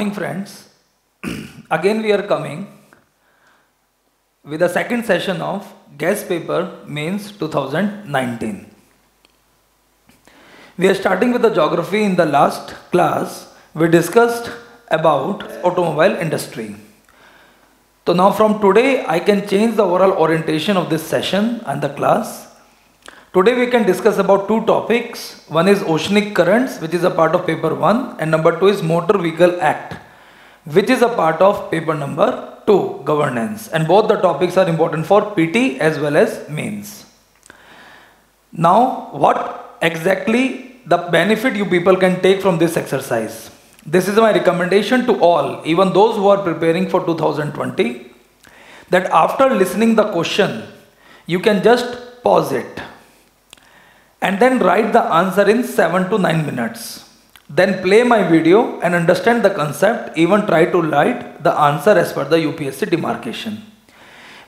Morning, friends. Again, we are coming with the second session of Guest Paper Mains 2019. We are starting with the geography. In the last class, we discussed about automobile industry. So now from today, I can change the overall orientation of this session and the class. Today we can discuss about two topics. One is oceanic currents, which is a part of paper 1 and number 2 is motor vehicle act, which is a part of paper number 2, governance. And both the topics are important for PT as well as mains. Now, what exactly the benefit you people can take from this exercise? This is my recommendation to all, even those who are preparing for 2020, that after listening the question, you can just pause it and then write the answer in 7 to 9 minutes. Then play my video and understand the concept, even try to write the answer as per the UPSC demarcation.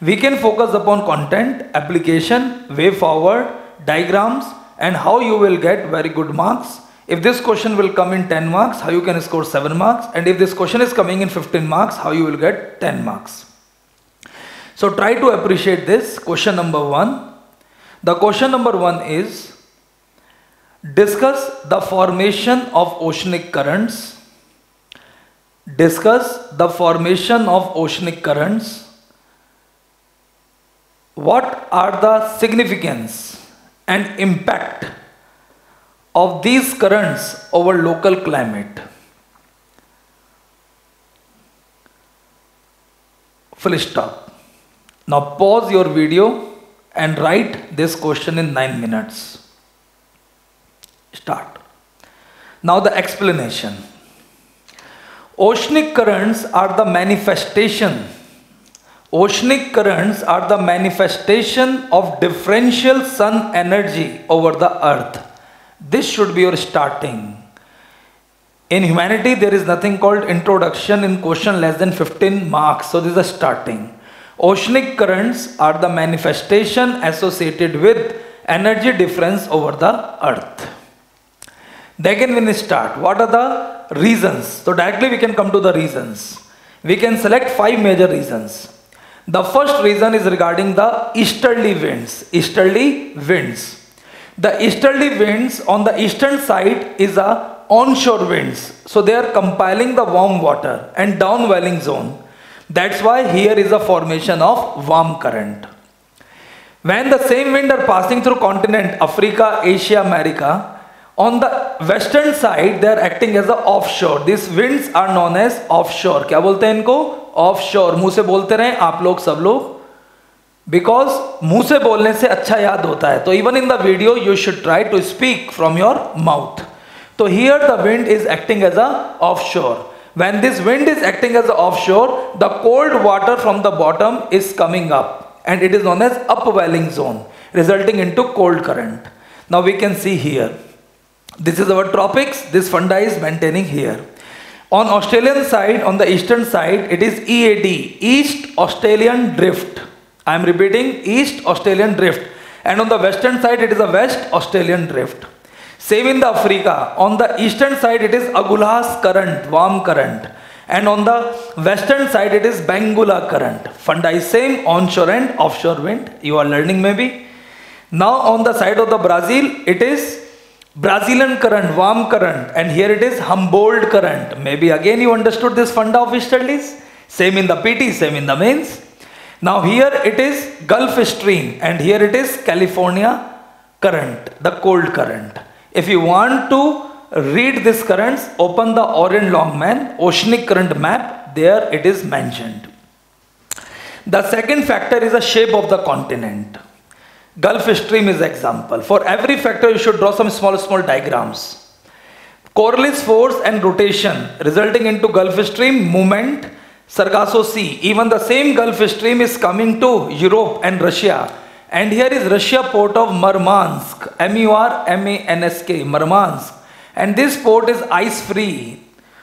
We can focus upon content, application, way forward, diagrams and how you will get very good marks. If this question will come in 10 marks, how you can score 7 marks and if this question is coming in 15 marks, how you will get 10 marks. So try to appreciate this question number 1. The question number 1 is Discuss the formation of oceanic currents. Discuss the formation of oceanic currents. What are the significance and impact of these currents over local climate? Full stop. Now pause your video and write this question in 9 minutes. Start. Now the explanation. Oceanic currents are the manifestation. Oceanic currents are the manifestation of differential sun energy over the earth. This should be your starting. In humanity, there is nothing called introduction in question less than 15 marks. So this is a starting. Oceanic currents are the manifestation associated with energy difference over the earth. Then when we start, what are the reasons? So directly we can come to the reasons. We can select five major reasons. The first reason is regarding the easterly winds. Easterly winds. The easterly winds on the eastern side is a onshore winds. So they are compiling the warm water and downwelling zone. That's why here is a formation of warm current. When the same wind are passing through continent Africa, Asia, America, on the western side they are acting as a offshore these winds are known as offshore क्या बोलते हैं इनको offshore मुँह से बोलते रहे आप लोग सब लोग बिकॉज़ मुँह से बोलने से अच्छा याद होता है तो even in the video you should try to speak from your mouth तो here the wind is acting as a offshore when this wind is acting as offshore the cold water from the bottom is coming up and it is known as upwelling zone resulting into cold current now we can see here this is our tropics. This funda is maintaining here. On Australian side, on the eastern side, it is EAD, East Australian Drift. I am repeating, East Australian Drift. And on the western side, it is a West Australian Drift. Same in the Africa. On the eastern side, it is Agulhas current, warm current. And on the western side, it is Benguela current. Funda is same, onshore and offshore wind. You are learning maybe. Now on the side of the Brazil, it is Brazilian current, warm current, and here it is Humboldt current. Maybe again you understood this funda of studies. Same in the PT, same in the mains. Now here it is Gulf Stream, and here it is California current, the cold current. If you want to read these currents, open the Orient Longman oceanic current map. There it is mentioned. The second factor is the shape of the continent. Gulf Stream is example. For every factor, you should draw some small, small diagrams. Coriolis force and rotation resulting into Gulf Stream movement, Sargasso Sea. Even the same Gulf Stream is coming to Europe and Russia. And here is Russia port of Murmansk, M-U-R-M-A-N-S-K, Murmansk. And this port is ice free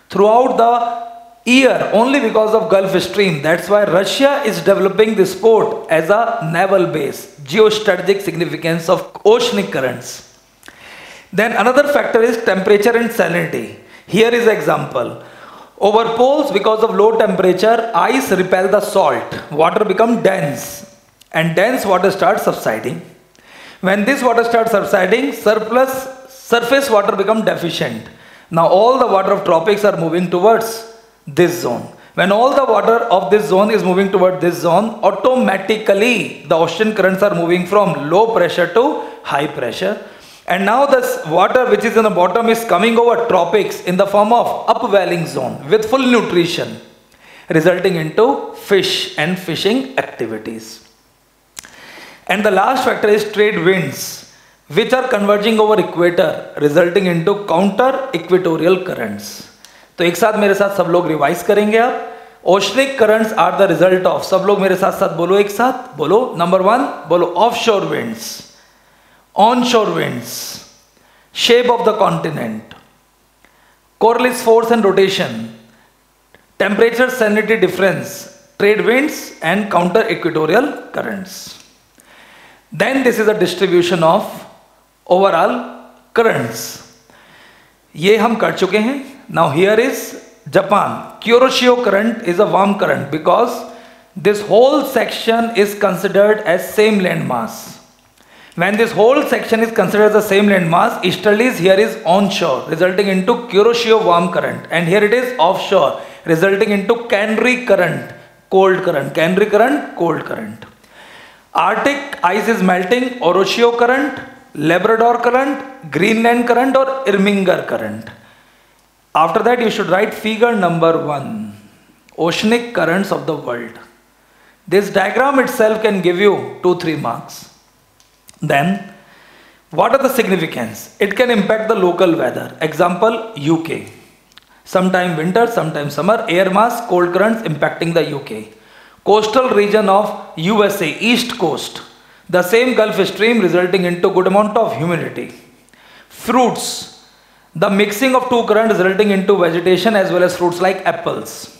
throughout the year only because of Gulf Stream. That's why Russia is developing this port as a naval base. Geostrategic significance of oceanic currents. Then another factor is temperature and salinity. Here is example. Over poles, because of low temperature, ice repel the salt. Water become dense, and dense water starts subsiding. When this water starts subsiding, surplus surface water become deficient. Now all the water of tropics are moving towards this zone. When all the water of this zone is moving toward this zone, automatically the ocean currents are moving from low pressure to high pressure. And now this water which is in the bottom is coming over tropics in the form of upwelling zone with full nutrition resulting into fish and fishing activities. And the last factor is trade winds which are converging over equator resulting into counter equatorial currents. तो एक साथ मेरे साथ सब लोग revise करेंगे आप। Oceanic currents are the result of सब लोग मेरे साथ साथ बोलो एक साथ। बोलो नंबर वन बोलो offshore winds onshore winds shape of the continent Coriolis force and rotation temperature salinity difference trade winds and counter equatorial currents then this is a distribution of overall currents ये हम कर चुके हैं। Now here is Japan. Kuroshio current is a warm current because this whole section is considered as same land mass. When this whole section is considered as the same land mass, easterlies here is onshore, resulting into Kuroshio warm current, and here it is offshore, resulting into Canary current, cold current. Canary current, cold current. Arctic ice is melting, Oyashio current, Labrador current, Greenland current, or Irminger current. After that, you should write figure number one oceanic currents of the world. This diagram itself can give you 2 3 marks. Then, what are the significance? It can impact the local weather. Example UK. Sometime winter, sometime summer, air mass, cold currents impacting the UK. Coastal region of USA, east coast. The same Gulf Stream resulting into good amount of humidity. Fruits, the mixing of two currents resulting into vegetation as well as fruits like apples.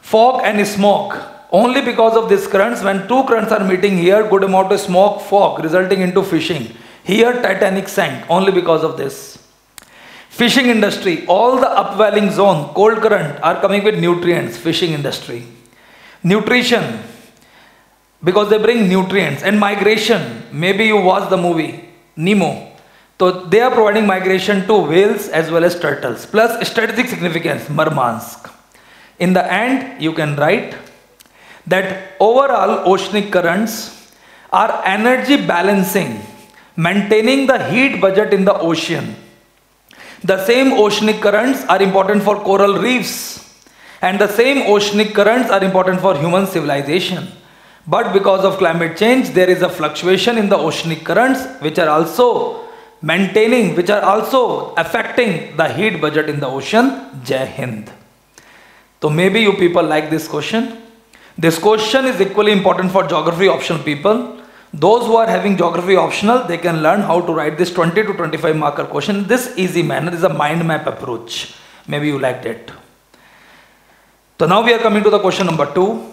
Fog and smoke. Only because of these currents, when two currents are meeting here, good amount of smoke, fog resulting into fishing. Here Titanic sank only because of this. Fishing industry, all the upwelling zone, cold current are coming with nutrients, fishing industry. Nutrition, because they bring nutrients. And migration, maybe you watch the movie, Nemo. So they are providing migration to whales as well as turtles. Plus strategic significance, Murmansk. In the end, you can write that overall oceanic currents are energy balancing, maintaining the heat budget in the ocean. The same oceanic currents are important for coral reefs and the same oceanic currents are important for human civilization. But because of climate change, there is a fluctuation in the oceanic currents which are also maintaining which are also affecting the heat budget in the ocean. Jai hind. So maybe you people like this question. This question is equally important for geography optional people. Those who are having geography optional they can learn how to write this 20 to 25 marker question this easy manner. Is a mind map approach. Maybe you liked it. So now we are coming to the question number 2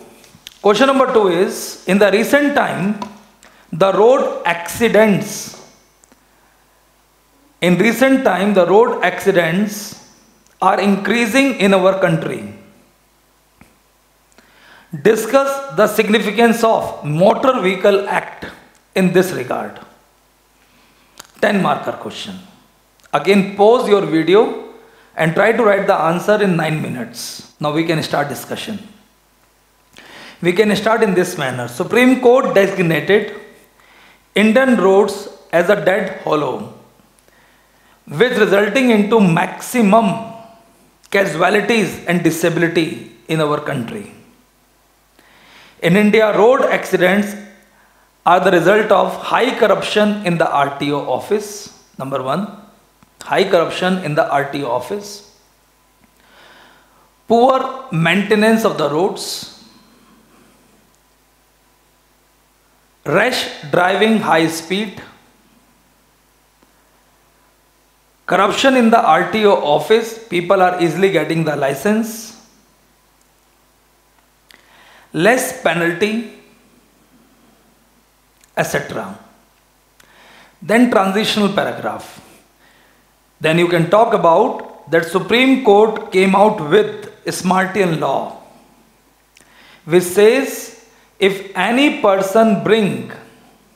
question number 2 is in the recent time the road accidents in recent time, the road accidents are increasing in our country. Discuss the significance of Motor Vehicle Act in this regard. 10 marker question. Again, pause your video and try to write the answer in 9 minutes. Now we can start discussion. We can start in this manner. Supreme Court designated Indian roads as a dead hollow with resulting into maximum casualties and disability in our country. In India, road accidents are the result of high corruption in the RTO office. Number one, high corruption in the RTO office, poor maintenance of the roads, rash driving high speed, Corruption in the RTO office, people are easily getting the license. Less penalty, etc. Then transitional paragraph. Then you can talk about that Supreme Court came out with Samaritan law, which says if any person bring,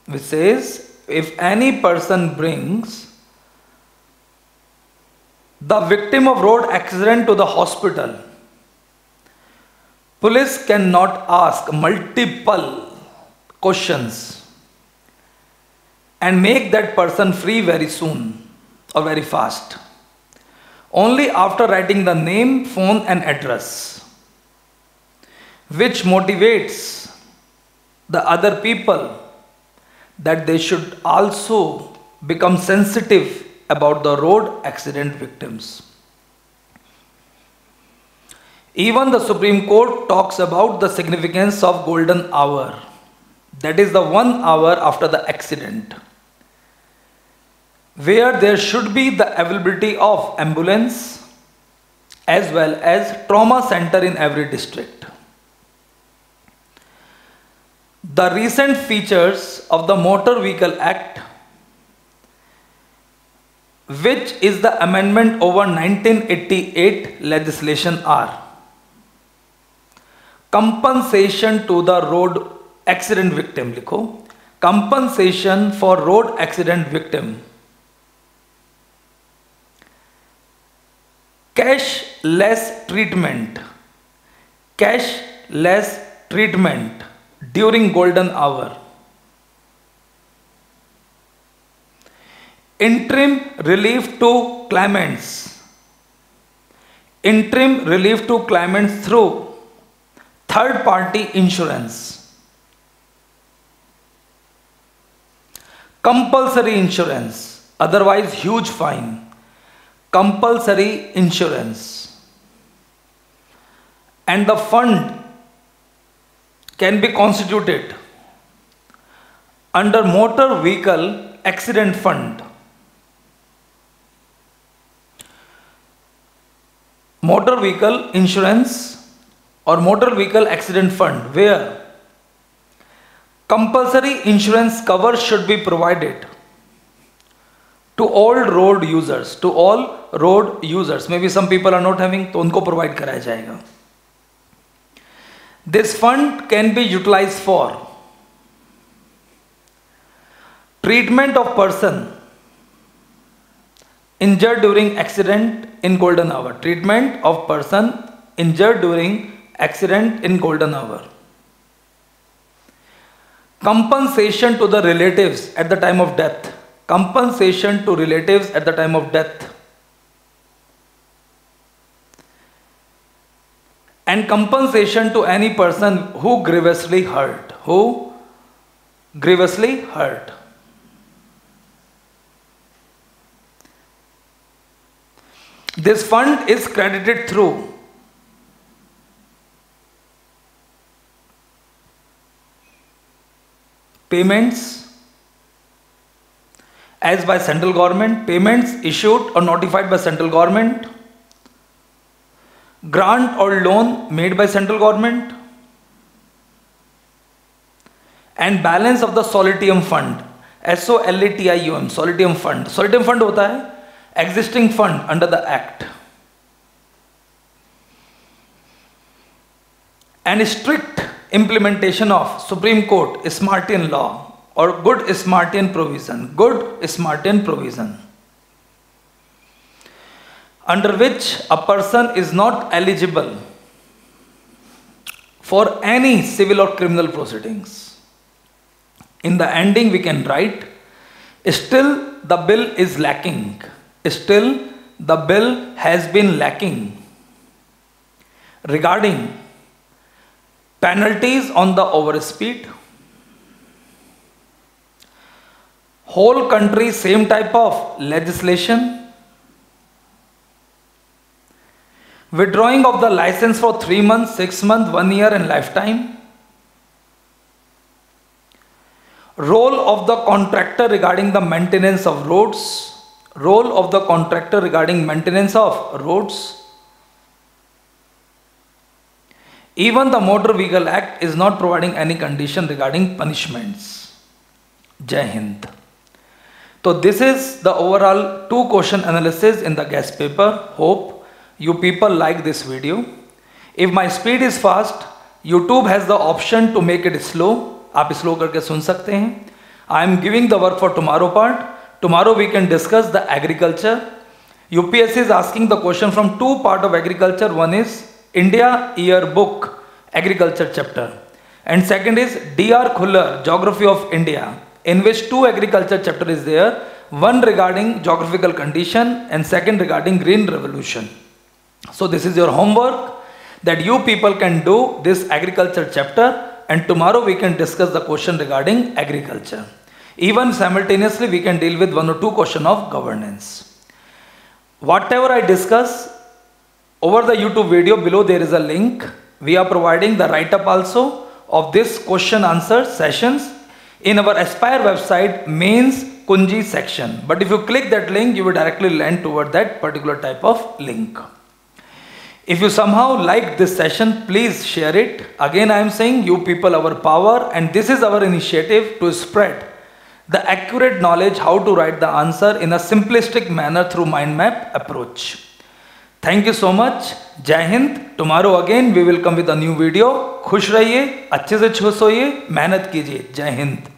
which says if any person brings the victim of road accident to the hospital, police cannot ask multiple questions and make that person free very soon or very fast. Only after writing the name, phone, and address, which motivates the other people that they should also become sensitive about the road accident victims. Even the Supreme Court talks about the significance of golden hour. That is the one hour after the accident where there should be the availability of ambulance as well as trauma center in every district. The recent features of the Motor Vehicle Act which is the amendment over 1988 legislation are compensation to the road accident victim likho. Compensation for road accident victim. Cashless treatment. Cashless treatment during golden hour interim relief to claimants. Interim relief to claimants through third party insurance. Compulsory insurance otherwise huge fine. Compulsory insurance. And the fund can be constituted under motor vehicle accident fund motor vehicle insurance और motor vehicle accident fund where compulsory insurance cover should be provided to all road users to all road users may be some people are not having तो उनको provide कराया जाएगा। This fund can be utilize for treatment of person injured during accident in golden hour. Treatment of person injured during accident in golden hour. Compensation to the relatives at the time of death. Compensation to relatives at the time of death, and compensation to any person who grievously hurt, who grievously hurt. this fund is credited through payments as by central government payments issued or notified by central government grant or loan made by central government and balance of the solatium fund S O L A T I U M solatium fund solatium fund होता है existing fund under the act. And strict implementation of Supreme Court Samaritan law or good Samaritan provision, good Samaritan provision, under which a person is not eligible for any civil or criminal proceedings. In the ending, we can write, still the bill is lacking, still the bill has been lacking. Regarding penalties on the overspeed whole country same type of legislation. Withdrawing of the license for 3 months 6 months 1 year and lifetime. Role of the contractor regarding the maintenance of roads role of the contractor regarding maintenance of roads even the motor vehicle act is not providing any condition regarding punishments jai hind so this is the overall two question analysis in the guest paper. Hope you people like this video. If my speed is fast, YouTube has the option to make it slow. आप slow करके सुन सकते हैं. I am giving the work for tomorrow part. Tomorrow we can discuss the agriculture. UPSC is asking the question from two part of agriculture. One is India Yearbook Agriculture chapter. And second is D.R. Khullar Geography of India in which two agriculture chapter is there. One regarding geographical condition and second regarding green revolution. So this is your homework that you people can do this agriculture chapter and tomorrow we can discuss the question regarding agriculture. Even simultaneously we can deal with one or two question of governance. Whatever I discuss over the YouTube video below there is a link. We are providing the write-up also of this question answer sessions in our Aspire website mains Kunji section. But if you click that link you will directly land toward that particular type of link. If you somehow like this session, please share it. Again, I am saying you people our power and this is our initiative to spread the accurate knowledge how to write the answer in a simplistic manner through mind map approach. Thank you so much. Jai Hind. Tomorrow again we will come with a new video. खुश रहिए अच्छे से खुश होइए मेहनत कीजिए जय हिंद